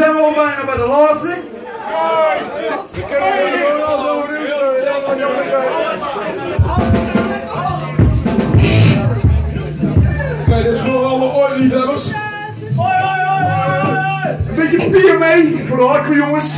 zijn we al bijna bij de laatste. Kijk, dit is voor alle ooit liefhebbers. Een beetje bier mee voor de hardcore jongens.